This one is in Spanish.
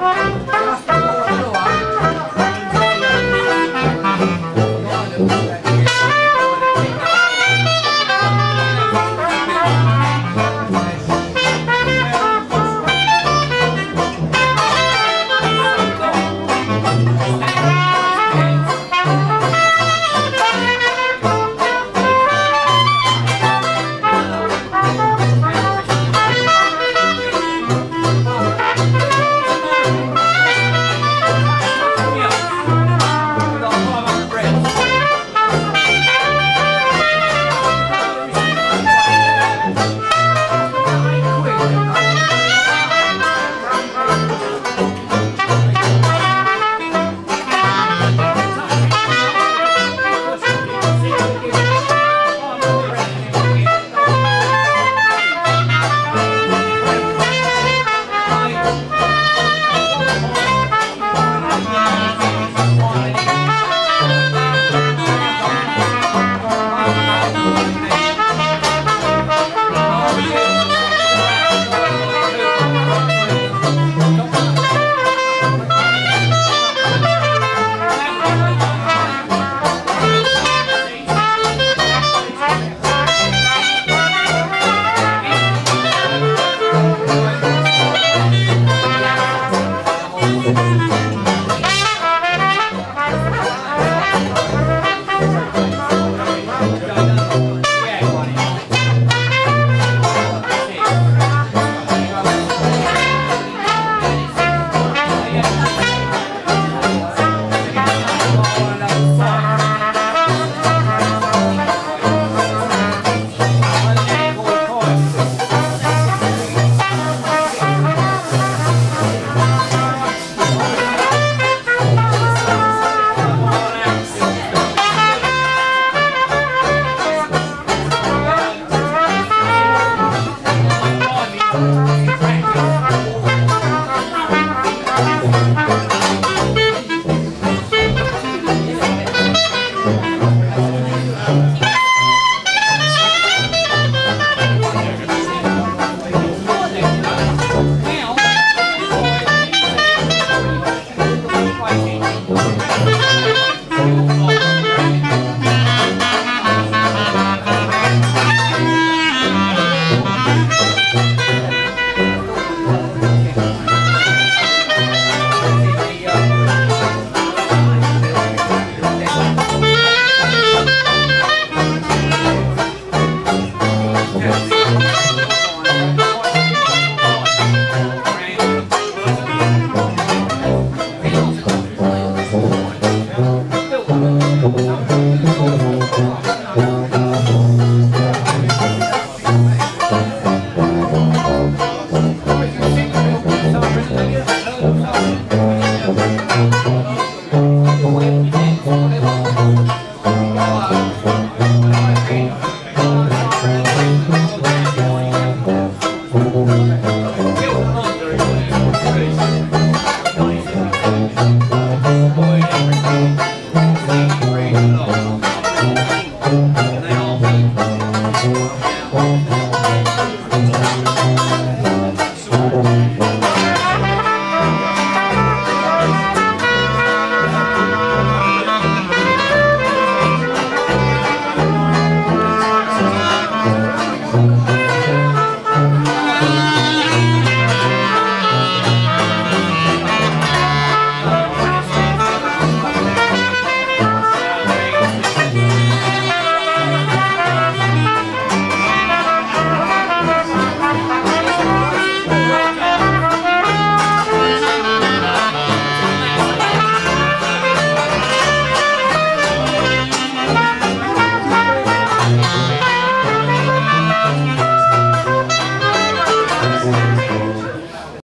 Thank